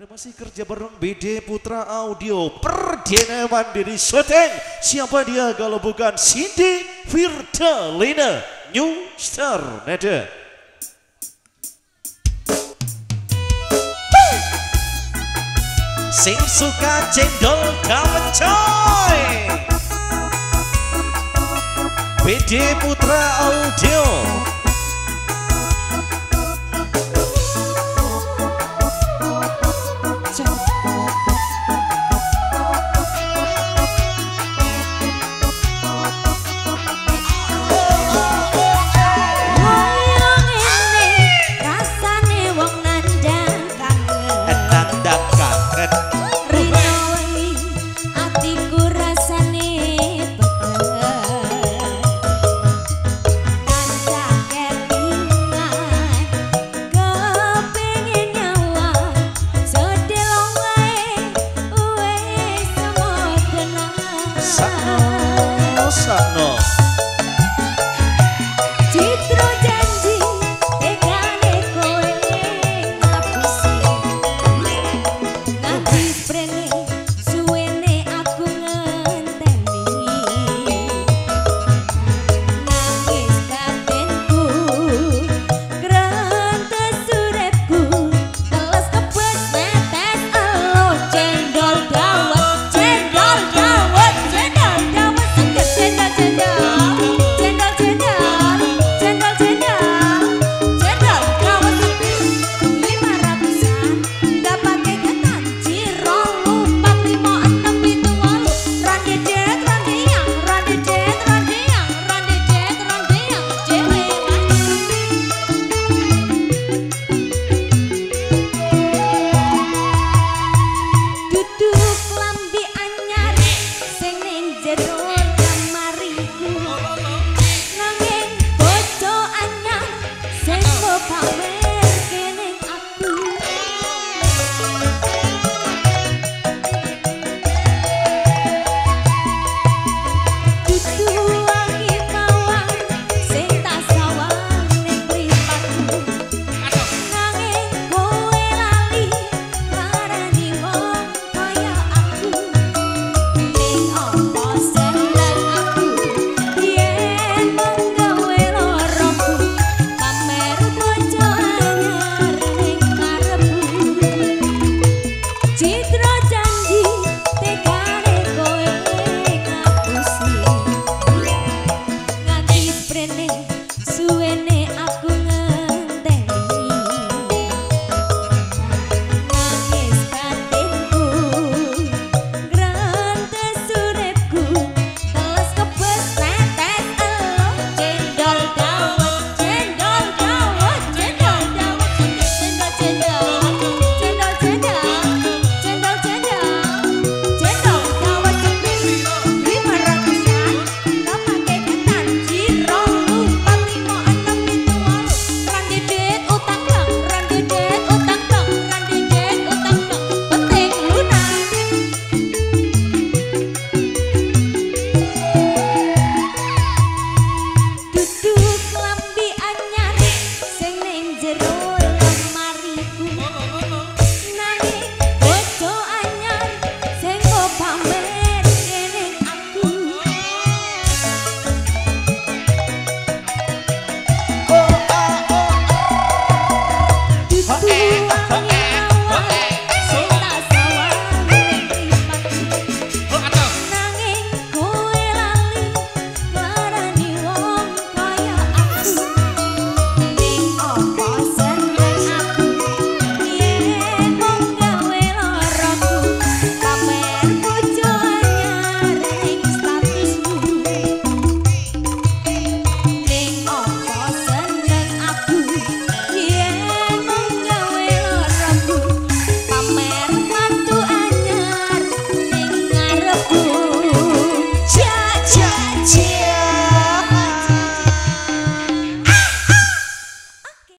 Anda masih kerja bareng BD Putra Audio. Perdana Mandiri Syuting Siapa dia kalau bukan Cindy Firtalina New Star Nada. Sing suka cendol kawan coy. BD Putra Audio Oh. oh etrafı